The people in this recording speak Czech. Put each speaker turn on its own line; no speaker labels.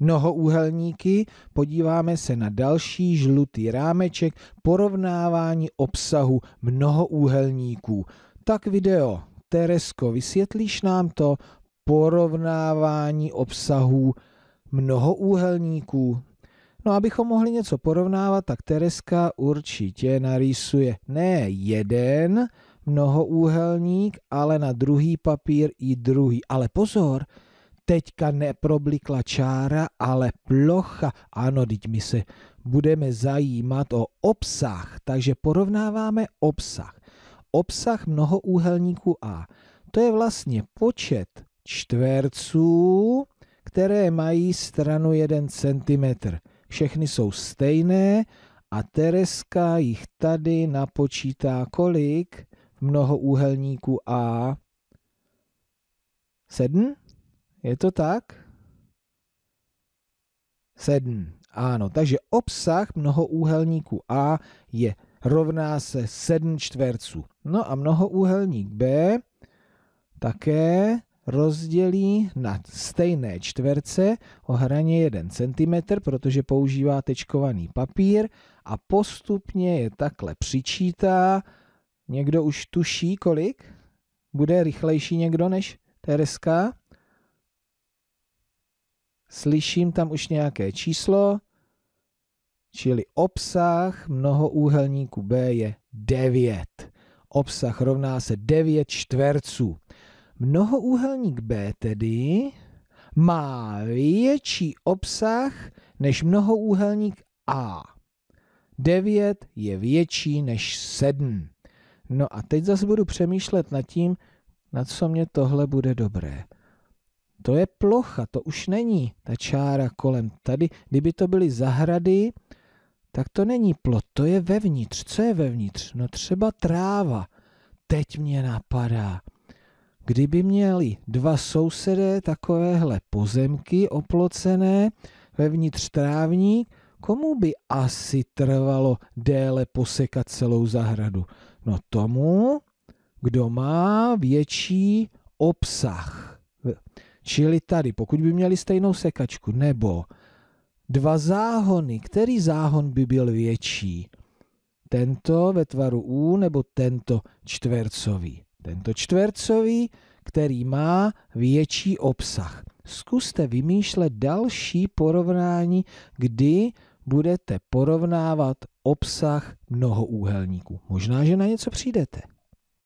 mnohoúhelníky, podíváme se na další žlutý rámeček porovnávání obsahu mnohoúhelníků. Tak video, Teresko, vysvětlíš nám to porovnávání obsahů mnohoúhelníků? No, abychom mohli něco porovnávat, tak Tereska určitě narýsuje ne jeden mnohoúhelník, ale na druhý papír i druhý. Ale pozor, teďka neproblikla čára, ale plocha. Ano, teď my se budeme zajímat o obsah, takže porovnáváme obsah. Obsah mnohoúhelníku A. To je vlastně počet čtverců, které mají stranu 1 cm. Všechny jsou stejné a Tereska jich tady napočítá kolik v mnohoúhelníku A? Sedm? Je to tak? Sedm. Ano, takže obsah mnohoúhelníku A je rovná se 7 čtverců. No a mnohoúhelník B také rozdělí na stejné čtverce o hraně 1 cm, protože používá tečkovaný papír a postupně je takhle přičítá. Někdo už tuší kolik? Bude rychlejší někdo než Tereska? Slyším tam už nějaké číslo, čili obsah mnohoúhelníku B je 9. Obsah rovná se 9 čtverců. Mnohoúhelník B tedy má větší obsah než mnohoúhelník A. 9 je větší než 7. No a teď zase budu přemýšlet nad tím, na co mě tohle bude dobré. To je plocha, to už není ta čára kolem. Tady, kdyby to byly zahrady, tak to není plot, to je vevnitř. Co je vevnitř? No třeba tráva. Teď mě napadá. Kdyby měli dva sousedé takovéhle pozemky oplocené, vevnitř trávník, komu by asi trvalo déle posekat celou zahradu? No tomu, kdo má větší obsah. Čili tady, pokud by měli stejnou sekačku, nebo dva záhony, který záhon by byl větší? Tento ve tvaru U nebo tento čtvercový? Tento čtvercový, který má větší obsah. Zkuste vymýšlet další porovnání, kdy budete porovnávat obsah mnohoúhelníků. Možná, že na něco přijdete.